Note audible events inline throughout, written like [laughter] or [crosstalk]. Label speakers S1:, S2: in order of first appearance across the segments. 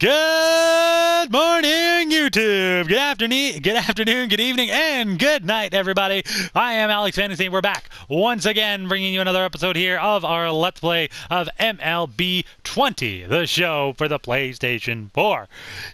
S1: Good YouTube. Good afternoon, good afternoon, good evening, and good night, everybody. I am Alex Fantasy. We're back once again, bringing you another episode here of our Let's Play of MLB 20, the show for the PlayStation 4.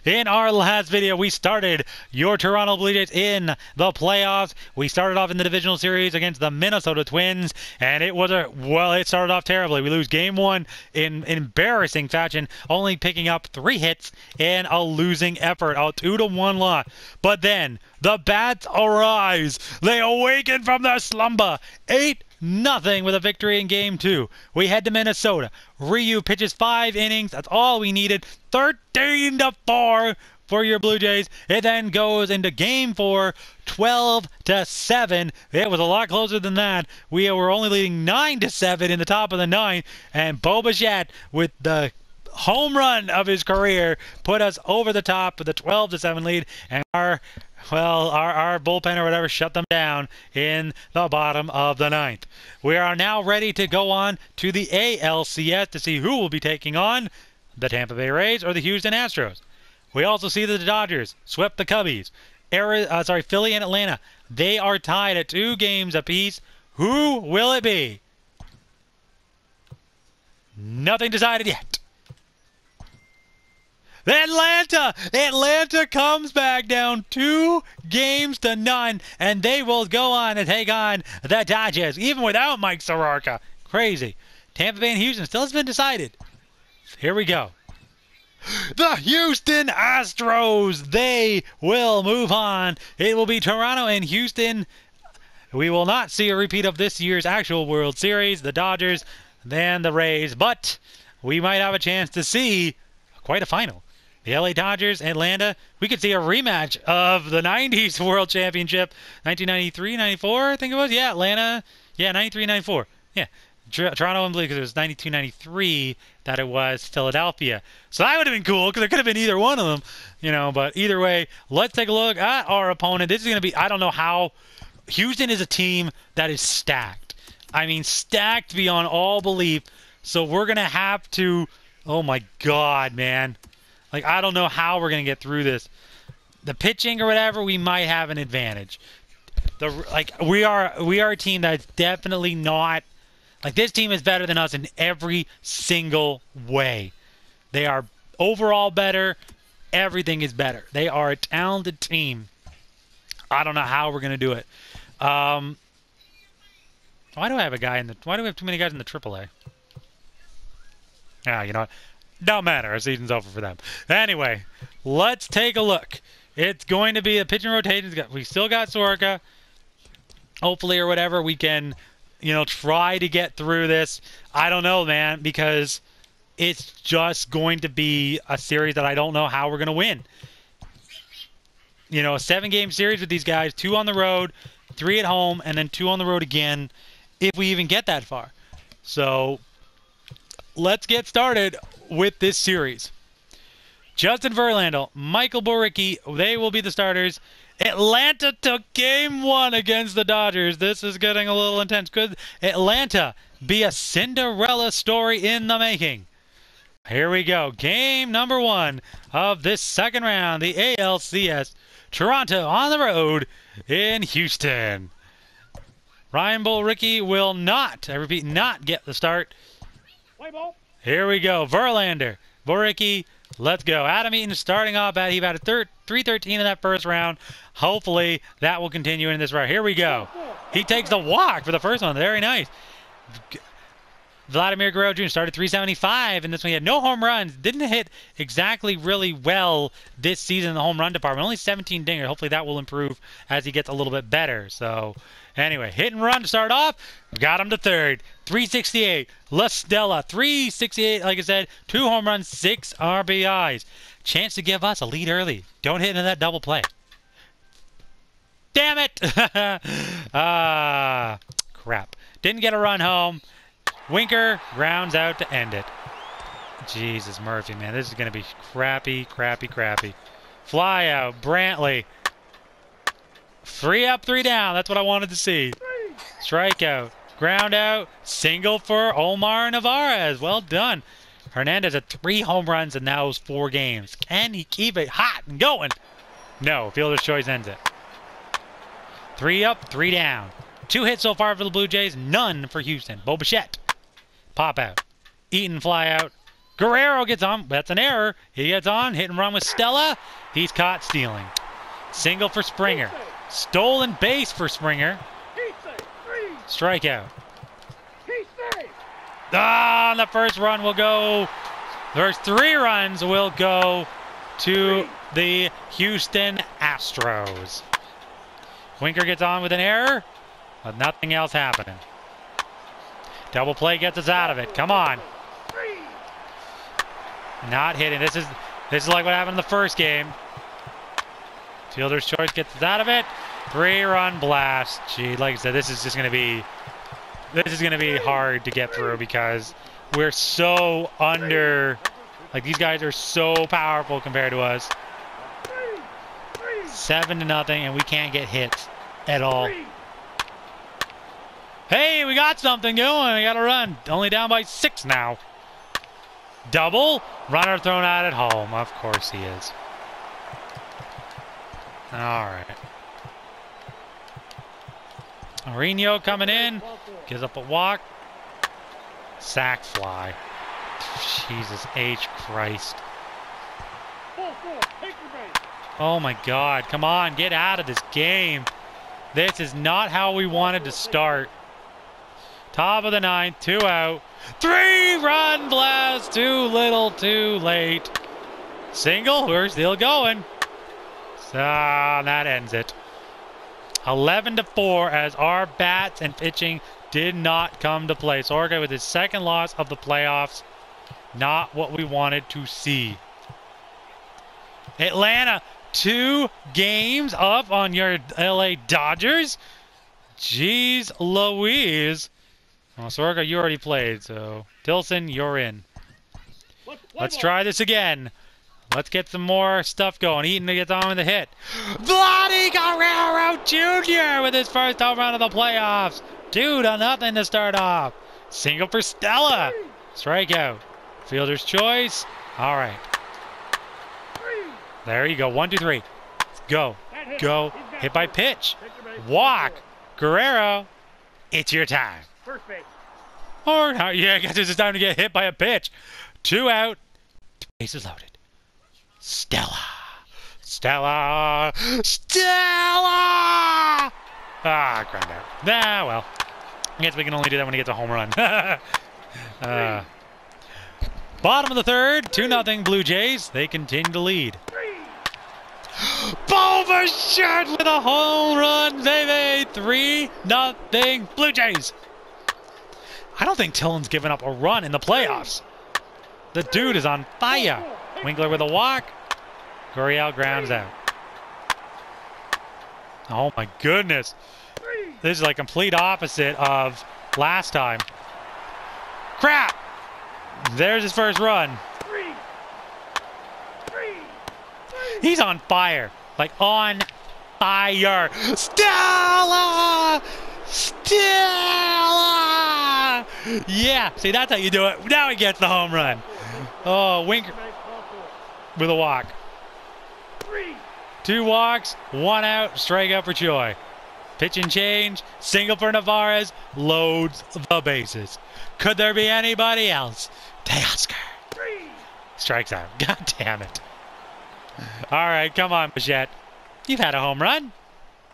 S1: In our last video, we started your Toronto Blue Jays in the playoffs. We started off in the divisional series against the Minnesota Twins, and it was a well, it started off terribly. We lose game one in embarrassing fashion, only picking up three hits in a losing effort, a two to one loss. But then the bats arise. They awaken from their slumber. Eight nothing with a victory in game two. We head to Minnesota. Ryu pitches five innings. That's all we needed. 13 to 4 for your Blue Jays. It then goes into game four, 12 to 7. It was a lot closer than that. We were only leading 9 to 7 in the top of the ninth, and Bo with the home run of his career put us over the top with a 12 to 7 lead. And our well our, our bullpen or whatever shut them down in the bottom of the ninth. We are now ready to go on to the alcs to see who will be taking on the tampa bay rays or the houston astros. We also see that the dodgers swept the cubbies. Ari- uh, sorry philly and atlanta. They are tied at two games apiece. Who will it be? Nothing decided yet Atlanta! Atlanta comes back down two games to none, and they will go on to take on the Dodgers, even without Mike Soroka. Crazy. Tampa Bay and Houston still has been decided. Here we go. The Houston Astros, they will move on. It will be Toronto and Houston. We will not see a repeat of this year's actual World Series, the Dodgers, then the Rays, but we might have a chance to see quite a final. The LA Dodgers, Atlanta. We could see a rematch of the 90s [laughs] World Championship, 1993, 94, I think it was. Yeah, Atlanta. Yeah, 93, 94. Yeah. Toronto and Blue because it was 92, 93 that it was Philadelphia. So that would have been cool because it could have been either one of them, you know. But either way, let's take a look at our opponent. This is going to be, I don't know how. Houston is a team that is stacked. I mean, stacked beyond all belief. So we're going to have to. Oh my God, man. Like I don't know how we're gonna get through this. The pitching or whatever, we might have an advantage. The like we are we are a team that's definitely not like this team is better than us in every single way. They are overall better. Everything is better. They are a talented team. I don't know how we're gonna do it. Um, why do I have a guy in the? Why do we have too many guys in the AAA? Yeah, you know what? Don't matter. Our season's over for them. Anyway, let's take a look. It's going to be a pitching rotation. We still got Soroka. Hopefully, or whatever, we can, you know, try to get through this. I don't know, man, because it's just going to be a series that I don't know how we're going to win. You know, a seven game series with these guys, two on the road, three at home, and then two on the road again, if we even get that far. So let's get started with this series. Justin Verlander, Michael Borucki, they will be the starters. Atlanta took game one against the Dodgers. This is getting a little intense. Could Atlanta be a Cinderella story in the making? Here we go. Game number one of this second round, the ALCS. Toronto on the road in Houston. Ryan Borucki will not, I repeat, not get the start.
S2: Play ball.
S1: Here we go. Verlander, Borucki, let's go. Adam Eaton starting off at he batted thir- 313 in that first round. Hopefully that will continue in this round. Here we go. He takes the walk for the first one. Very nice. Vladimir Guerrero Jr. started 375 in this one. He had no home runs. Didn't hit exactly really well this season in the home run department. Only 17 dingers. Hopefully that will improve as he gets a little bit better. So anyway, hit and run to start off. Got him to third. 368. La Stella, 368. Like I said, two home runs, six RBIs. Chance to give us a lead early. Don't hit into that double play. Damn it! [laughs] ah, crap. Didn't get a run home. Winker rounds out to end it. Jesus, Murphy, man. This is going to be crappy, crappy, crappy. Fly out. Brantley. Three up, three down. That's what I wanted to see. Strikeout. Ground out. Single for Omar Narvaez. Well done. Hernandez had three home runs in those four games. Can he keep it hot and going? No. Fielder's choice ends it. Three up, three down. Two hits so far for the Blue Jays, none for Houston. Bo Bichette. Pop out. Eaton fly out. Guerrero gets on. That's an error. He gets on. Hit and run with Stella. He's caught stealing. Single for Springer. Stolen base for Springer. Strikeout. Ah, the first run will go. There's three runs will go to the Houston Astros. Winker gets on with an error, but nothing else happening. Double play gets us out of it. Come on. Not hitting. This is this is like what happened in the first game. Fielder's choice gets us out of it. Three-run blast. Gee, like I said, this is just going to be this is going to be hard to get through because we're so under. Like these guys are so powerful compared to us. Seven to nothing, and we can't get hits at all. Hey, we got something going. We got to run. Only down by six now. Double. Runner thrown out at home. Of course he is. All right. Marino coming in. Gives up a walk. Sack fly. Jesus H. Christ. Oh my God. Come on. Get out of this game. This is not how we wanted to start. Top of the ninth. Two out. Three run blast. Too little, too late. Single. We're still going. So that ends it. 11 to 4 as our bats and pitching did not come to play. Soroka with his second loss of the playoffs. Not what we wanted to see. Atlanta, two games up on your LA Dodgers. Jeez Louise. Well, Soroka, you already played, so Taillon, you're in. Let's try this again. Let's get some more stuff going. Eaton gets on with the hit. [gasps] Vladdy Guerrero Jr. with his first home run of the playoffs. Two to nothing to start off. Single for Stella. Strikeout. Fielder's choice. All right. There you go. One, two, three. Go. Go. Hit by pitch. Walk. Guerrero. It's your time.
S2: First base.
S1: Or, yeah, I guess it's time to get hit by a pitch. Two out. Bases loaded. Stella. Stella. Stella! Ah, ground out. Ah, well. I guess we can only do that when he gets a home run. [laughs] uh, bottom of the third, 2 nothing Blue Jays. They continue to lead. Bulbashard with a home run, baby! 3 nothing Blue Jays. I don't think Taillon's given up a run in the playoffs. The dude is on fire. Winker with a walk. Gurriel grounds out. Oh my goodness. This is like complete opposite of last time. Crap! There's his first run. He's on fire. Like on fire. Stella! Stella! Yeah, see, that's how you do it. Now he gets the home run. Oh, Winker with a walk. Two walks, one out, strike strikeout for Choi. Pitch and change, single for Narvaez, loads the bases. Could there be anybody else? Teoscar. Strikes [laughs] out. God damn it. All right, come on, Bichette. You've had a home run.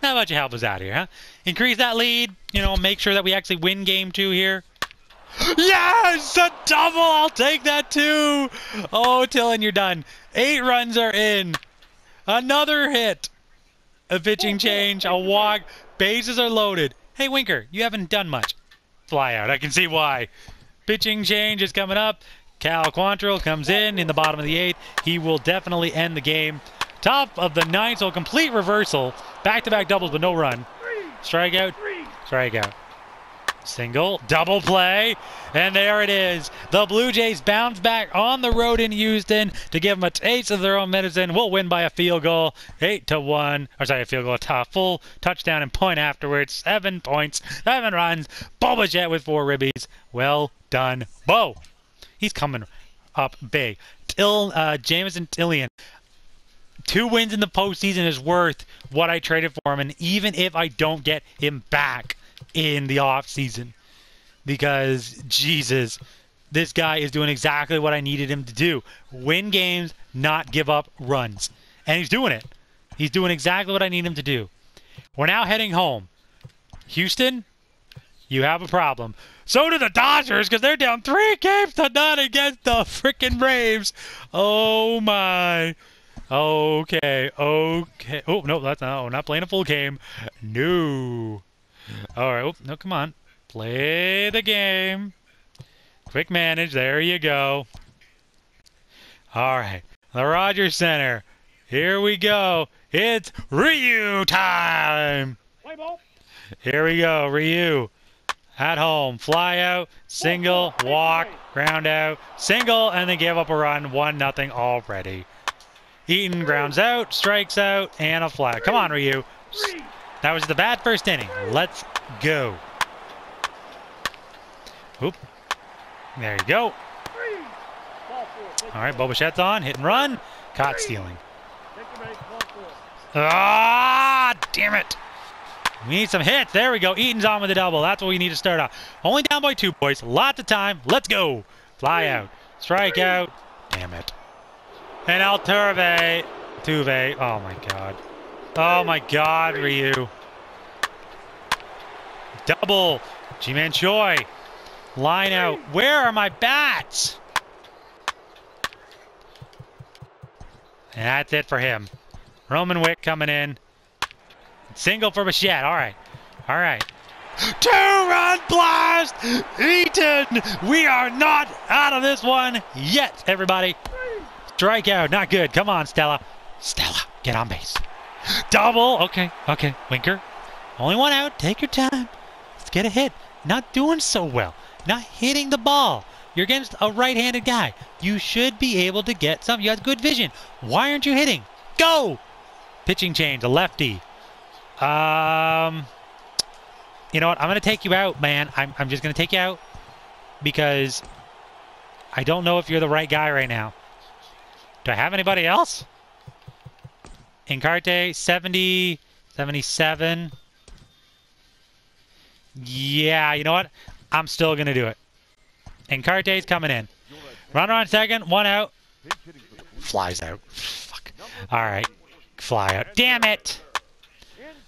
S1: How about you help us out here, huh? Increase that lead. You know, make sure that we actually win game two here. Yes! A double! I'll take that too! Oh, Taillon, you're done. Eight runs are in. Another hit. A pitching change, a walk. Bases are loaded. Hey, Winker, you haven't done much. Fly out. I can see why. Pitching change is coming up. Cal Quantrill comes in in the bottom of the eighth. He will definitely end the game. Top of the ninth, so complete reversal. Back-to-back doubles, but no run. Strikeout. Strikeout. Single, double play, and there it is. The Blue Jays bounce back on the road in Houston to give them a taste of their own medicine. We'll win by a field goal, eight to one. Or sorry, a field goal, a full touchdown and point afterwards. Seven points, seven runs. Bo Bichette with four ribbies. Well done, Bo. He's coming up big. Till uh, Jameson Taillon two wins in the postseason is worth what I traded for him, and even if I don't get him back in the off season, because Jesus, this guy is doing exactly what I needed him to do: win games, not give up runs, and he's doing it. He's doing exactly what I need him to do. We're now heading home. Houston, you have a problem. So do the Dodgers because they're down three games to none against the freaking Braves. Oh my. Okay, okay. Oh no, that's no, oh, not playing a full game. No. All right. Oh, no, come on. Play the game. Quick manage. There you go. All right. The Rogers Center. Here we go. It's Ryu time. Here we go. Ryu. At home. Fly out. Single. Walk. Ground out. Single. And then give up a run. 1 nothing already. Eaton grounds out. Strikes out. And a fly. Come on, Ryu. That was the bad first inning. Let's go. Oop. There you go. All right, Bo Bichette's on. Hit and run. Caught stealing. Ah, damn it. We need some hits. There we go. Eaton's on with the double. That's what we need to start off. Only down by two, boys. Lots of time. Let's go. Fly out. Strike out. Damn it. And Altuve. Tuve. Oh, my God. Oh, my God, Ryu. Double. Ji-Man Choi. Line out. Where are my bats? And that's it for him. Roman Wick coming in. Single for Bichette. All right. All right. [gasps] Two-run blast! Eaton! We are not out of this one yet, everybody. Strikeout. Not good. Come on, Stella. Stella, get on base. Double. Okay. Okay. Winker. Only one out. Take your time. Let's get a hit. Not doing so well. Not hitting the ball. You're against a right-handed guy. You should be able to get some. You have good vision. Why aren't you hitting? Go! Pitching change, a lefty. Um, you know what? I'm going to take you out, man. I'm, I'm just going to take you out because I don't know if you're the right guy right now. Do I have anybody else? Encarte, 70, 77. Yeah, you know what? I'm still going to do it. Encarte's coming in. Runner on second, one out. Flies out. Fuck. All right. Fly out. Damn it!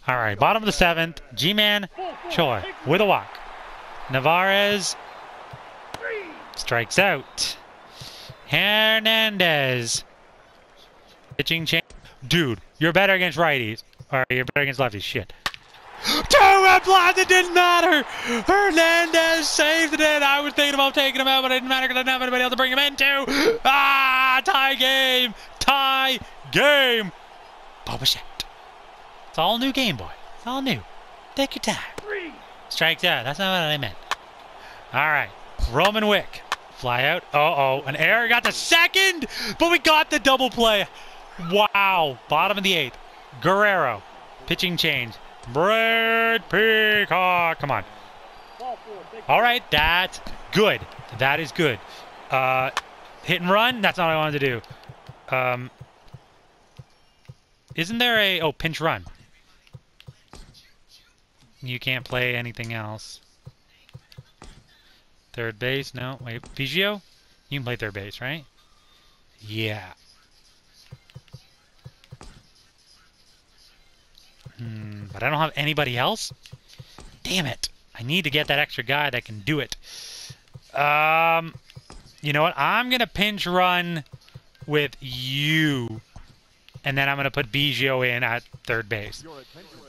S1: All right, bottom of the seventh. Ji-Man Choi with a walk. Narvaez strikes out. Hernandez. Pitching change. Dude, you're better against righties. All right, you're better against lefties. Shit. [gasps] Two red blast, it didn't matter. Hernandez saved it. I was thinking about taking him out, but it didn't matter because I didn't have anybody else to bring him into. Ah, tie game. Tie game. Boba Fett. It's all new Game Boy. It's all new. Take your time. Strike out. That's not what I meant. All right. Roman Wick. Fly out. Uh-oh. An error. Got the second, but we got the double play. Wow. Bottom of the eighth. Guerrero. Pitching change. Brad Peacock. Come on. All right. That's good. That is good. Uh, hit and run. That's not what I wanted to do. Um, isn't there a... Oh, pinch run. You can't play anything else. Third base? No. Wait, Biggio? You can play third base, right? Yeah. Hmm, but I don't have anybody else? Damn it. I need to get that extra guy that can do it. Um, you know what? I'm going to pinch run with you. And then I'm going to put Biggio in at third base.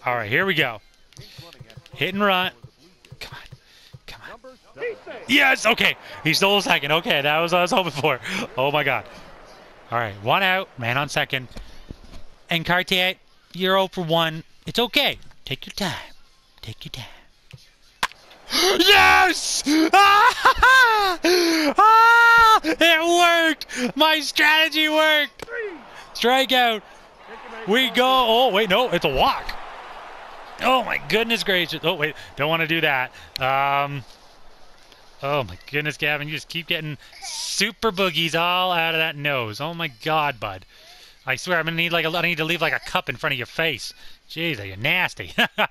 S1: All right, here we go. Hit and run. Come on. Come on. Yes, okay. He stole a second. Okay, that was what I was hoping for. Oh, my God. All right, one out. Man on second. And Cartier, you're 0 for 1. It's okay. Take your time. Take your time. [gasps] Yes! Ah! [laughs] ah! It worked! My strategy worked! Strikeout. We go. Oh, wait, no, it's a walk. Oh my goodness gracious! Oh wait, don't want to do that. Um, Oh my goodness, Gavin, you just keep getting super boogies all out of that nose. Oh my god, bud. I swear I'm gonna need like a, I need to leave like a cup in front of your face. Jeez, are you nasty? [laughs] all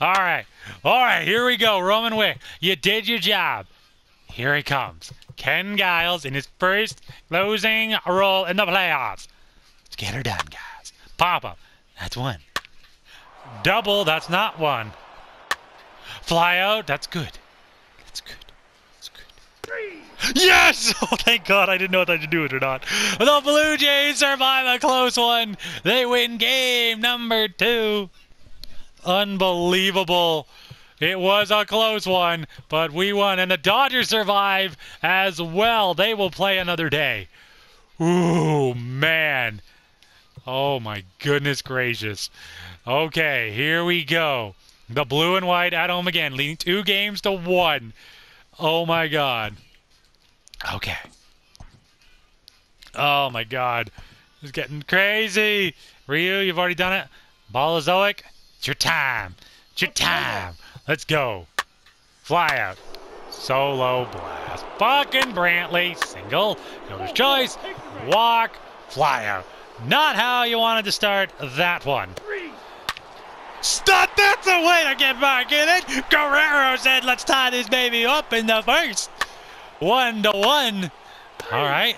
S1: right, all right, here we go, Roman Wick. You did your job. Here he comes, Ken Giles in his first closing role in the playoffs. Let's get her done, guys. Pop up. That's one. Double. That's not one. Fly out. That's good. That's good. That's good. Yes! [laughs] Oh, thank God. I didn't know if I should do it or not. The Blue Jays survive a close one. They win game number two. Unbelievable. It was a close one, but we won. And the Dodgers survive as well. They will play another day. Ooh, man. Oh, my goodness gracious. Okay, here we go. The blue and white at home again, leading two games to one. Oh my god. Okay. Oh my god. It's getting crazy. Ryu, you've already done it. Balazoic, it's your time. It's your time. Let's go. Fly out. Solo blast. Fucking Brantley. Single. Notice choice. Walk. Fly out. Not how you wanted to start that one. Stop! That's a way to get back in it. Guerrero said, "Let's tie this baby up in the first." One to one. All right.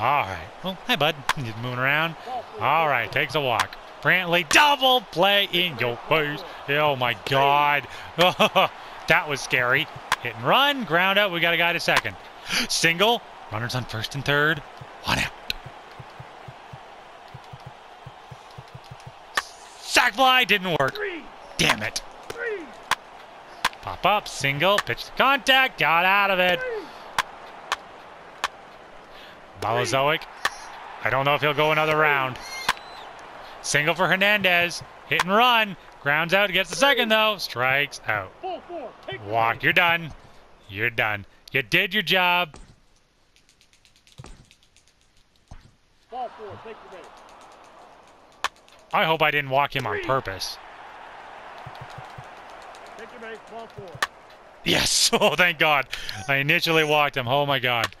S1: All right. Oh, hi, bud. Just moving around. All right. Takes a walk. Brantley double play in your face. Oh my God. [laughs] that was scary. Hit and run. Ground out. We got a guy to second. Single. Runners on first and third. One out. Sack fly didn't work. Damn it. Pop up, single, pitch to contact, got out of it. Balazoic. I don't know if he'll go another round. Single for Hernandez. Hit and run. Grounds out, gets the second though. Strikes out. Walk, you're done. You're done. You did your job. I hope I didn't walk him on purpose. [laughs] Yes! [laughs] Oh, thank God. I initially walked him. Oh, my God.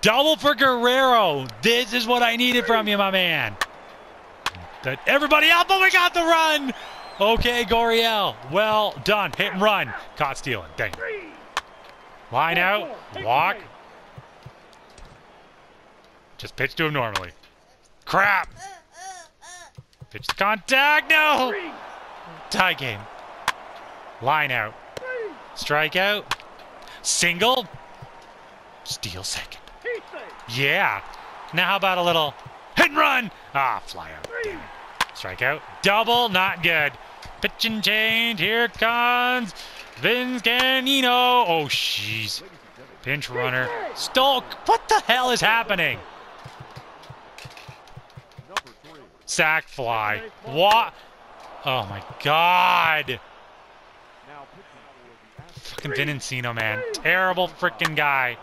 S1: Double for Guerrero. This is what I needed from you, my man. That everybody up, but we got the run. Okay, Gurriel. Well done. Hit and run. Caught stealing. Dang. Line out. Walk. Just pitch to him normally. Crap. Pitch the contact. No. Tie game. Line out. Strike out. Single. Steal second. Yeah. Now how about a little hit and run? Ah, fly out. Damn it. Strike out. Double. Not good. Pitch and change. Here comes. Vince Canino. Oh, jeez. Pinch runner. Stolk. What the hell is happening? Sack fly. What? Oh my god. Fucking Vin Encino, man. Terrible freaking guy.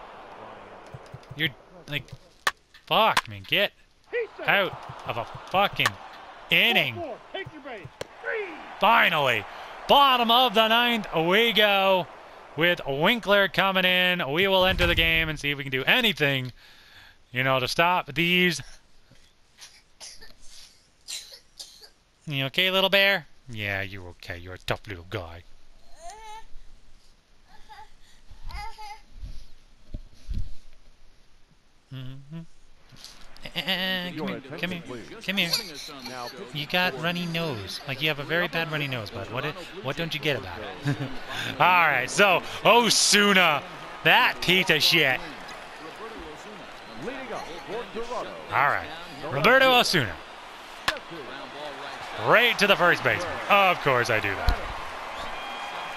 S1: You're like, fuck, man. Get out of a fucking inning. Finally. Bottom of the ninth, we go. With Winker coming in, we will enter the game and see if we can do anything, you know, to stop these You okay, little bear? Yeah, you're okay. You're a tough little guy. Mm-hmm. Uh, come here, come here, come here. You got runny nose. Like you have a very bad runny nose, bud. What? What don't you get about it? [laughs] All right, so Osuna, that piece of shit. All right, Roberto Osuna. Right to the first baseman. Of course I do that.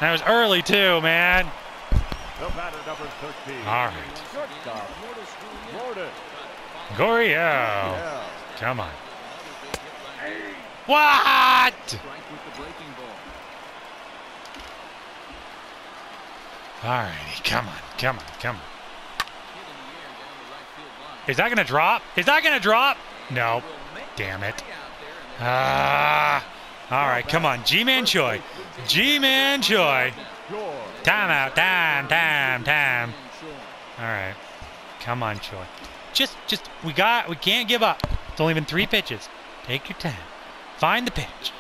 S1: That was early too, man. All right. Gurriel. Come on. What? All righty. Come on. Come on. Come on. Is that going to drop? Is that going to drop? No. Damn it. Ah. All right, come on. Ji-Man Choi. Ji-Man Choi. Timeout. Time, time, time. All right. Come on, Choi. Just, just, we got, we can't give up. It's only been three pitches. Take your time. Find the pitch.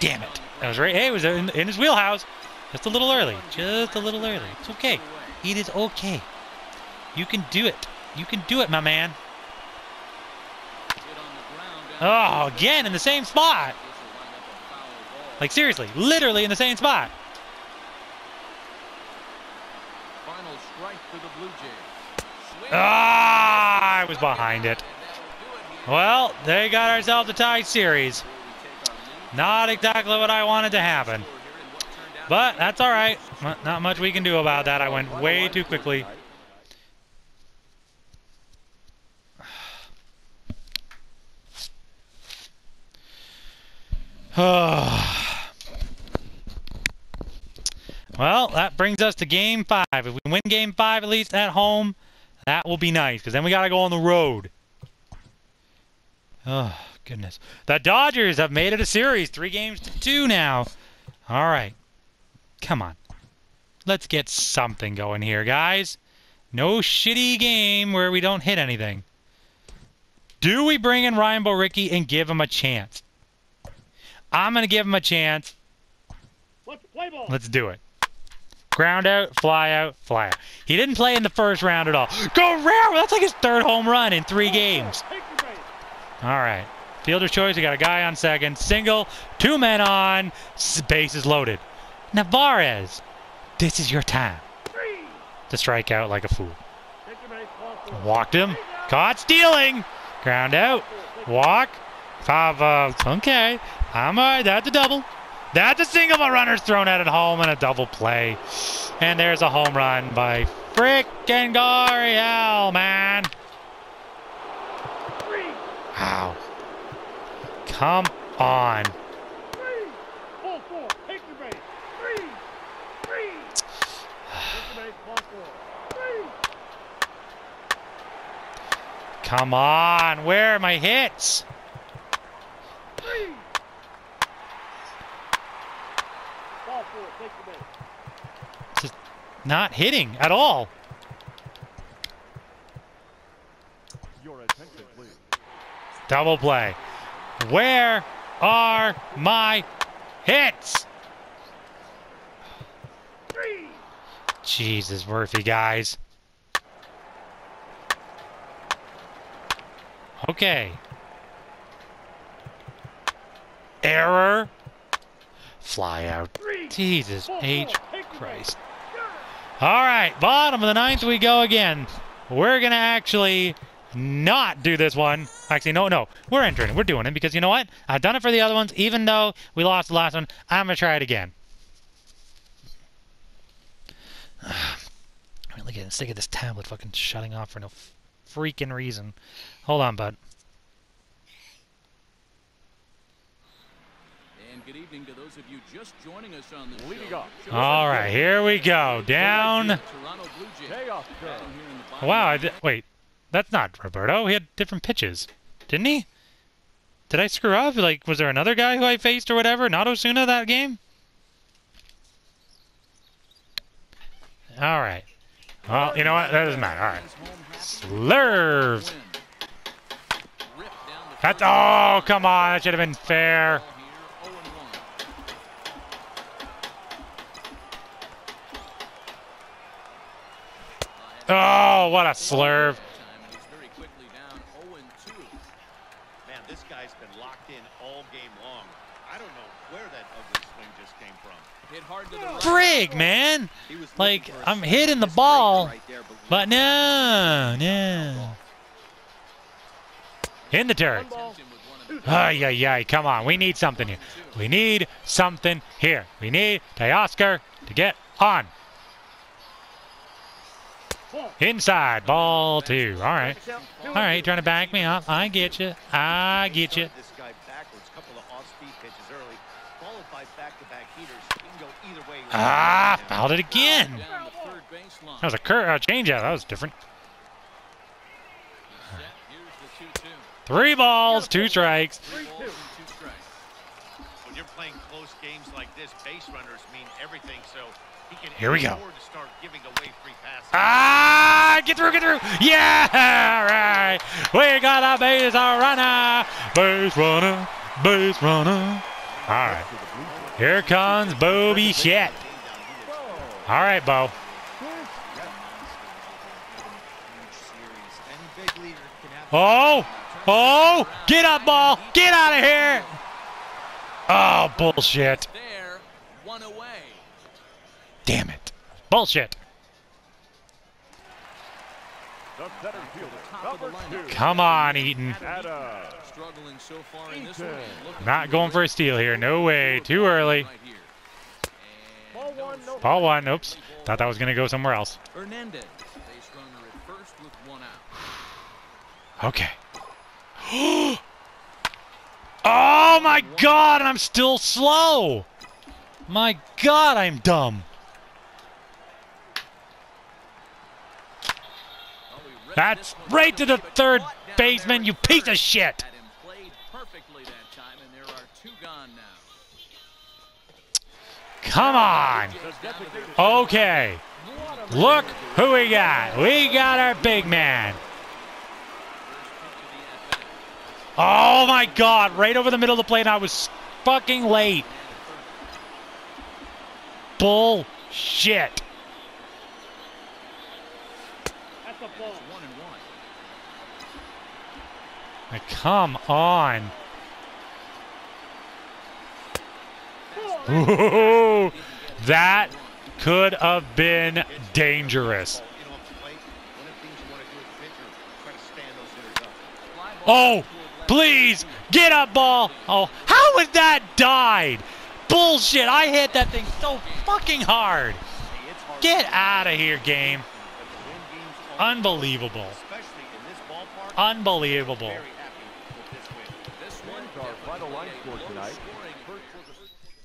S1: Damn it. That was right. Hey, it was in, in his wheelhouse. Just a little early. Just a little early. It's okay. It is okay. You can do it. You can do it, my man. Oh, again in the same spot. Like seriously, literally in the same spot. Ah, I was behind it. Well, they got ourselves a tight series. Not exactly what I wanted to happen. But that's all right. Not much we can do about that. I went way too quickly. [sighs] well, that brings us to game five. If we win game five at least at home, that will be nice because then we got to go on the road. Oh, goodness. The Dodgers have made it a series. Three games to two now. All right. Come on. Let's get something going here, guys. No shitty game where we don't hit anything. Do we bring in Ryan Borucki and give him a chance? I'm going to give him a chance.
S2: Let's play ball.
S1: Let's do it. Ground out, fly out, fly out. He didn't play in the first round at all. Go round! That's like his third home run in three games. All right. Fielder's choice. We got a guy on second. Single. Two men on. Base is loaded. Narvaez, this is your time to strike out like a fool. Walked him. Caught stealing. Ground out. Walk. Pava. Okay. I'm all right. That's a double. That's a single, but runner's thrown out at home and a double play. And there's a home run by frickin' Gurriel, man. Wow. Come on. Come on, where are my hits? Just not hitting at all. Double play. Where are my hits? Jesus, Murphy, guys. Okay. Error. Fly out. Jesus H. Christ. All right, bottom of the ninth we go again. We're going to actually not do this one. Actually, no, no. We're entering. We're doing it because you know what? I've done it for the other ones. Even though we lost the last one, I'm going to try it again. [sighs] I'm really getting sick of this tablet fucking shutting off for no freaking reason. Hold on, bud.
S3: And good evening to those of you just joining us on the
S2: Leading
S3: show.
S2: off.
S1: All right, here we go. Down.
S3: Toronto Blue Jays.
S2: Payoff
S3: Down
S2: pitch.
S3: here in the bottom
S1: Wow, I
S3: of the
S1: di- wait. That's not Roberto. He had different pitches. Didn't he? Did I screw up? Like, was there another guy who I faced or whatever? Not Osuna that game? All right. Well, you know what? That doesn't matter. All right. Slurve. That's, oh, come on. That should have been fair. Oh, what a slurve.
S4: Man, this guy's been locked in all game long. I don't know where that ugly swing just came from.
S3: Hit hard to the right.
S1: Frig, man.
S4: He was looking
S1: Like,
S4: for a
S1: I'm hitting the ball,
S4: but
S1: But no, no. In the dirt. Ay, yeah, yeah. come on. We need something here. We need something here. We need Teoscar to get on. Inside, ball two. All right. All right, trying to back me up. I get you. I get you.
S4: This guy backwards, couple of off-speed pitches early. Qualified back-to-back heaters. He can go either way.
S1: Ah, fouled it again.
S3: Down the third baseline.
S1: That was a cur- uh, change out. That was different.
S3: Set. Here's the 2-2.
S1: Three balls, two strikes.
S3: Three two strikes.
S4: When you're playing close games like this, base runners mean everything, so he can
S1: Here we go. Ah, get through, get through. Yeah, all [laughs] right. We got a base runner, base runner, base runner. All right. Here comes Bobby Shit. All right, Bo. Oh, oh, get up, ball. Get out of here. Oh, bullshit.
S3: There, one away.
S1: Damn it. Bullshit. Come on, Eaton.
S2: Adams.
S3: Struggling so far in this one.
S2: Eaton.
S3: Looking
S1: Not going for a steal here. No way. Too early.
S2: Ball one, no.
S1: Ball one. Oops. Thought that was going to go somewhere else.
S3: Hernandez, base runner at first with one out.
S1: Okay. [gasps] oh my god, I'm still slow. My god, I'm dumb.
S3: Well, we read
S1: That's right to the third baseman, you piece of shit.
S3: Had him played perfectly that time, and there are two gone now.
S1: Come on. Okay. Look who we got. We got our big man.
S3: First pitch of the at-bat.
S1: Oh my god, right over the middle of the plate, and I was fucking late. Bullshit.
S2: That's a ball.
S3: One and one.
S1: Like, come on. Ooh, that could have been dangerous. Oh, please, get up, ball. Oh, how was that died? Bullshit, I hit that thing so fucking hard. Get out of here, game. Unbelievable. Unbelievable.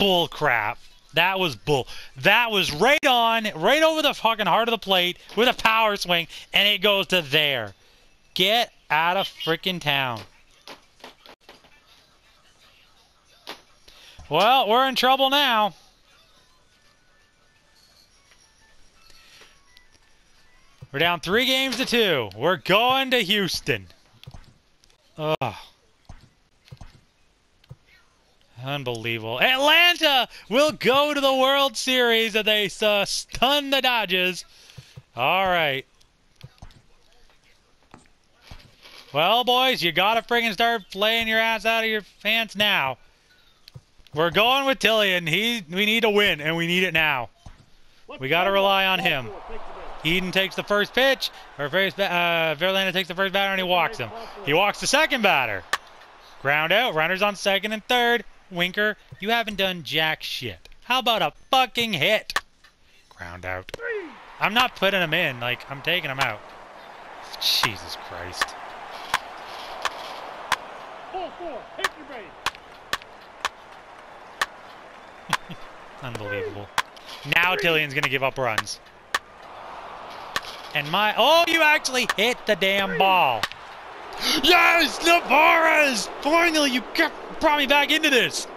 S1: Bull crap. That was bull. That was right on, right over the fucking heart of the plate with a power swing, and it goes to there. Get out of freaking town. Well, we're in trouble now. We're down three games to two. We're going to Houston. Ugh. Unbelievable. Atlanta will go to the World Series if they uh, stun the Dodgers. All right. Well, boys, you got to friggin' start playing your ass out of your pants now. We're going with Taillon. He, we need a win, and we need it now. We gotta rely on him. Eaton takes the first pitch, or first, uh, Verlander takes the first batter and he walks him. He walks the second batter. Ground out, runners on second and third. Winker, you haven't done jack shit. How about a fucking hit? Ground out. I'm not putting him in, like, I'm taking him out. Jesus Christ.
S2: Ball four, take your.
S1: Unbelievable. Now Taillon's gonna give up runs. And my oh, you actually hit the damn ball. [gasps] Yes, Narvaez! Finally, you got, me back into this.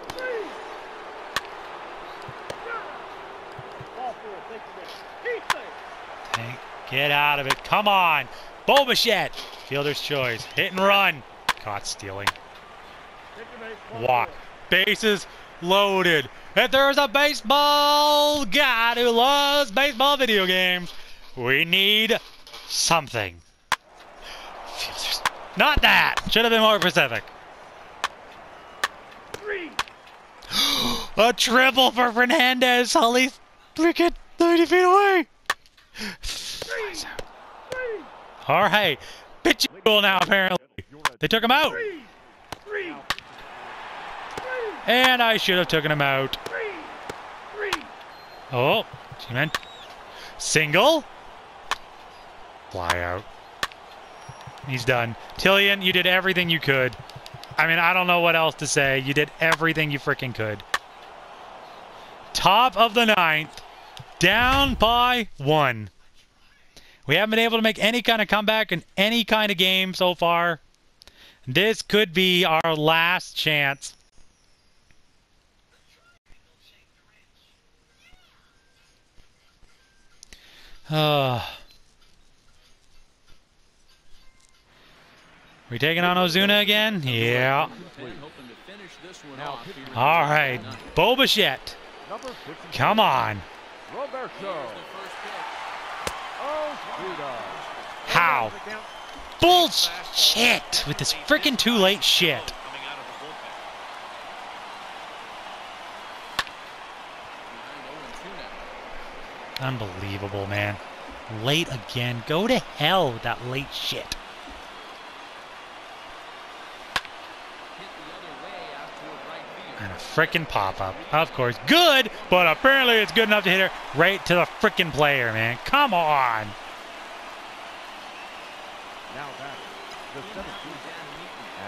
S1: Get out of it. Come on. Bo Bichette. Fielder's choice. Hit and run. Caught stealing. Walk. Bases loaded. If there's a baseball guy who loves baseball video games, we need something. Not that. Should have been more specific.
S2: Three.
S1: A triple for Fernandez. Holly's freaking 30 feet away. All right. Pitch goal now, apparently. They took him out. And I should have taken him out. Oh, she meant single. Fly out. He's done. Taillon, you did everything you could. I mean, I don't know what else to say. You did everything you freaking could. Top of the ninth. Down by one. We haven't been able to make any kind of comeback in any kind of game so far. This could be our last chance. Uh, we taking on Osuna again? Yeah. All right, Bo Bichette. Come on. How? Bullshit with this freaking too late shit. Unbelievable, man. Late again. Go to hell with that late shit. And a freaking pop up. Of course. Good, but apparently it's good enough to hit her right to the freaking player, man. Come on.
S2: Now back. The 17th.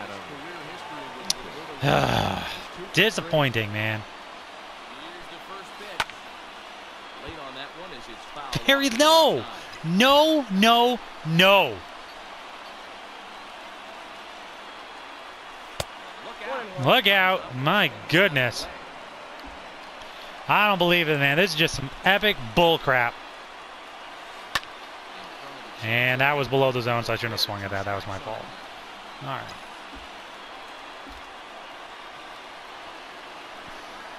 S2: Adam.
S3: Career history with the little [sighs]
S1: Disappointing, man.
S3: Here's the first pitch. Late on that one as it's fouled.
S1: Perry, no. No, no, no.
S3: Look out.
S1: My goodness. I don't believe it, man. This is just some epic bull crap. And that was below the zone, so I shouldn't have swung at that. That was my fault. All right.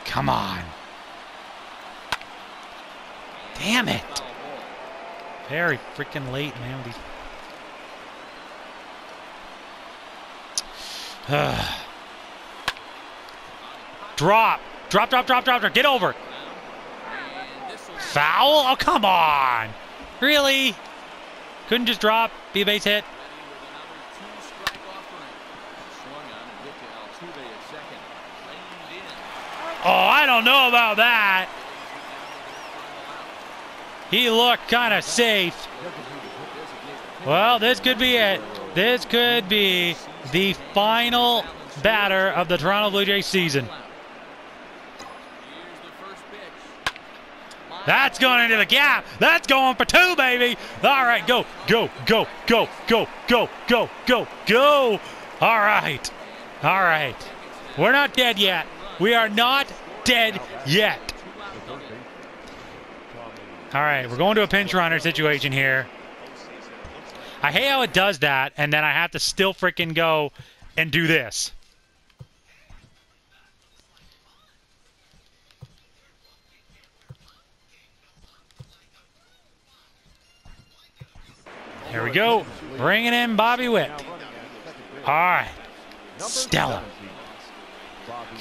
S1: Come on. Damn it. Very freaking late, man. With these. [sighs] [sighs] drop. Drop, drop, drop, drop, drop. Get over. Foul? Oh, come on. Really? Couldn't just drop, be a base hit? Oh, I don't know about that. He looked kind of safe. Well, this could be it. This could be the final batter of the Toronto Blue Jays season.
S3: Here's the first pitch.
S1: That's going into the gap. That's going for two, baby. All right, go, go, go, go, go, go, go, go, go. All right, all right. We're not dead yet. We are not dead yet. All right, we're going to a pinch runner situation here. I hate how it does that, and then I have to still freaking go and do this. Here we go. Bringing in Bobby Witt. All right. Stella.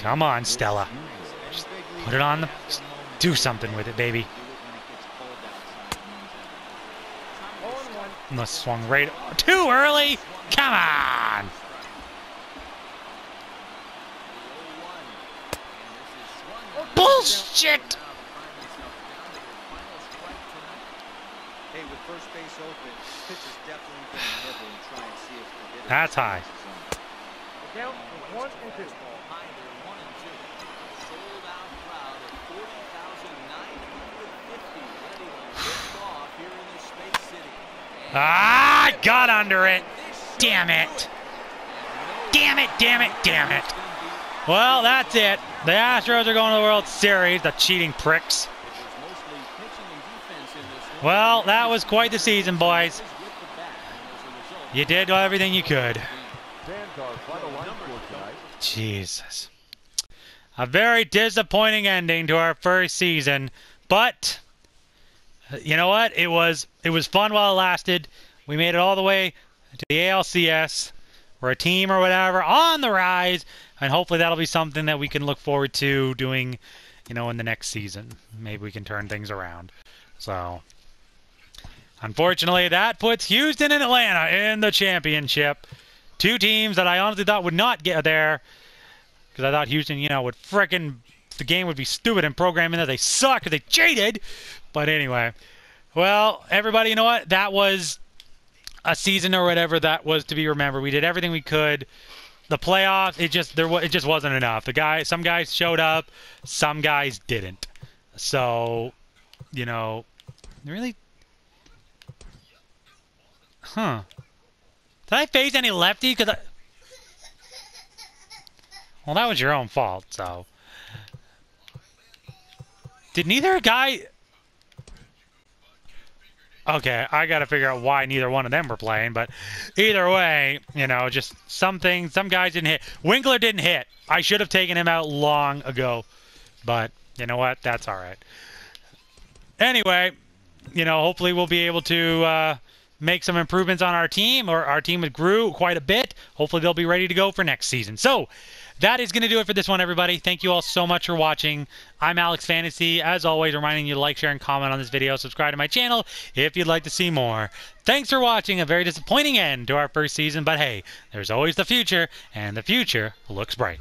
S1: Come on, Stella. Just put it on the. Do something with it, baby. Must swung right. Too early. Come on. Bullshit.
S4: Hey, with first base open, pitcher's definitely going to nibble and try and see if they get it.
S1: That's high.
S2: Is one and two.
S1: Ah, I got under it. Damn it. Damn it, damn it, damn it. Well, that's it. The Astros are going to the World Series, the cheating pricks. Well, that was quite the season, boys. You did everything you could. Jesus. A very disappointing ending to our first season, but you know what? It was it was fun while it lasted. We made it all the way to the ALCS. We're a team or whatever on the rise, and hopefully that'll be something that we can look forward to doing, you know, in the next season. Maybe we can turn things around. So, unfortunately, that puts Houston and Atlanta in the championship. Two teams that I honestly thought would not get there because I thought Houston, you know, would frickin' the game would be stupid in programming that they suck they cheated. But anyway, well, everybody, you know what? That was a season or whatever that was to be remembered. We did everything we could. The playoffs, it just there wa- it just wasn't enough. The guy, some guys showed up, some guys didn't. So, you know, really, huh? Did I face any lefty? Because I. Well, that was your own fault, so. Did neither guy. Okay, I got to figure out why neither one of them were playing, but either way, you know, just something. Some guys didn't hit. Winker didn't hit. I should have taken him out long ago, but you know what? That's all right. Anyway, you know, hopefully we'll be able to uh, make some improvements on our team, or our team grew quite a bit. Hopefully they'll be ready to go for next season. So that is going to do it for this one, everybody. Thank you all so much for watching. I'm Alex Fantasy. As always, reminding you to like, share, and comment on this video. Subscribe to my channel if you'd like to see more. Thanks for watching. A very disappointing end to our first season, but hey, there's always the future, and the future looks bright.